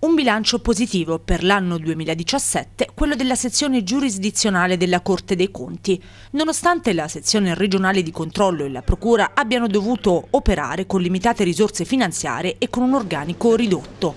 Un bilancio positivo per l'anno 2017, quello della sezione giurisdizionale della Corte dei Conti, nonostante la sezione regionale di controllo e la Procura abbiano dovuto operare con limitate risorse finanziarie e con un organico ridotto.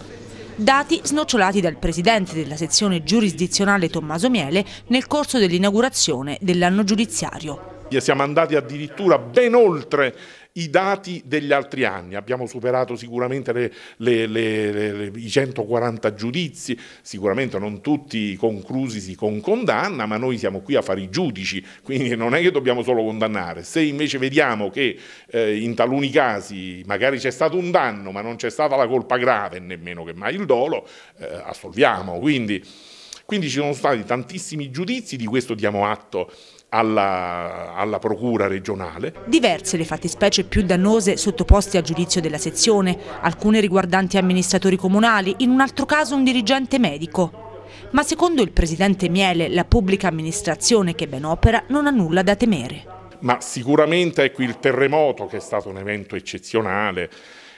Dati snocciolati dal presidente della sezione giurisdizionale Tommaso Miele nel corso dell'inaugurazione dell'anno giudiziario. Siamo andati addirittura ben oltre i dati degli altri anni, abbiamo superato sicuramente le, le, le, i 140 giudizi, sicuramente non tutti conclusisi con condanna, ma noi siamo qui a fare i giudici, quindi non è che dobbiamo solo condannare. Se invece vediamo che eh, in taluni casi magari c'è stato un danno, ma non c'è stata la colpa grave, nemmeno che mai il dolo, eh, assolviamo. Quindi, quindi ci sono stati tantissimi giudizi, di questo diamo atto alla, alla, procura regionale. Diverse le fattispecie più dannose sottoposte a giudizio della sezione, alcune riguardanti amministratori comunali, in un altro caso un dirigente medico. Ma secondo il presidente Miele, la pubblica amministrazione che ben opera non ha nulla da temere. Ma sicuramente ecco, il terremoto, che è stato un evento eccezionale,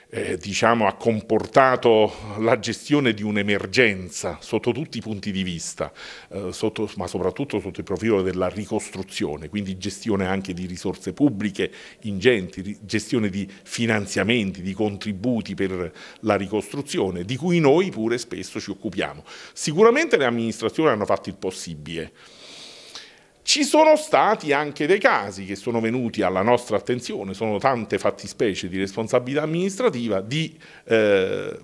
eh, diciamo, ha comportato la gestione di un'emergenza sotto tutti i punti di vista, eh, sotto, ma soprattutto sotto il profilo della ricostruzione, quindi gestione anche di risorse pubbliche ingenti, gestione di finanziamenti, di contributi per la ricostruzione, di cui noi pure spesso ci occupiamo. Sicuramente le amministrazioni hanno fatto il possibile. Ci sono stati anche dei casi che sono venuti alla nostra attenzione, sono tante fattispecie di responsabilità amministrativa di eh,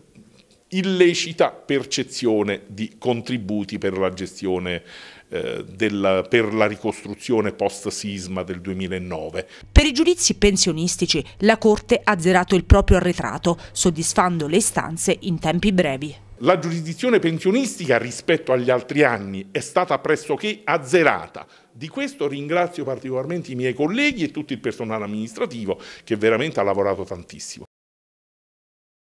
illecita percezione di contributi per la gestione eh, della, per la ricostruzione post-sisma del 2009. Per i giudizi pensionistici la Corte ha zerato il proprio arretrato, soddisfando le istanze in tempi brevi. La giurisdizione pensionistica rispetto agli altri anni è stata pressoché azzerata. Di questo ringrazio particolarmente i miei colleghi e tutto il personale amministrativo che veramente ha lavorato tantissimo.